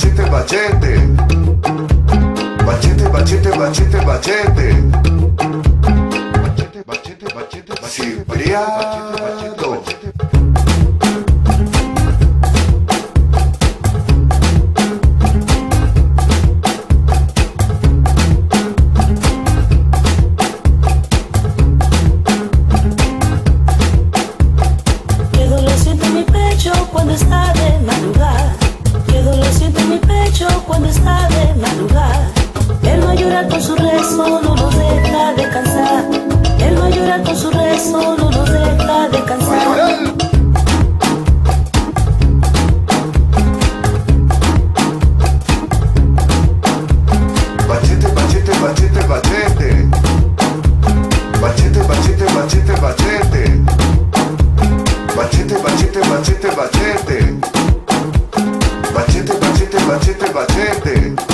bachete, bachete. Bachete, bachete, bachete, bachete. Bachete, bachete, bachete. Qué dolor siento en mi pecho cuando está de madrugada. Cuando está de madrugada. Él no llora con su rezo, no nos deja descansar. Él no llora con su rezo, no nos deja descansar. Bachete, bachete, bachete, bachete. Bachete, bachete, bachete, bachete. Bachete, bachete, bachete, bachete. Bachete, bachete, bachete, bachete.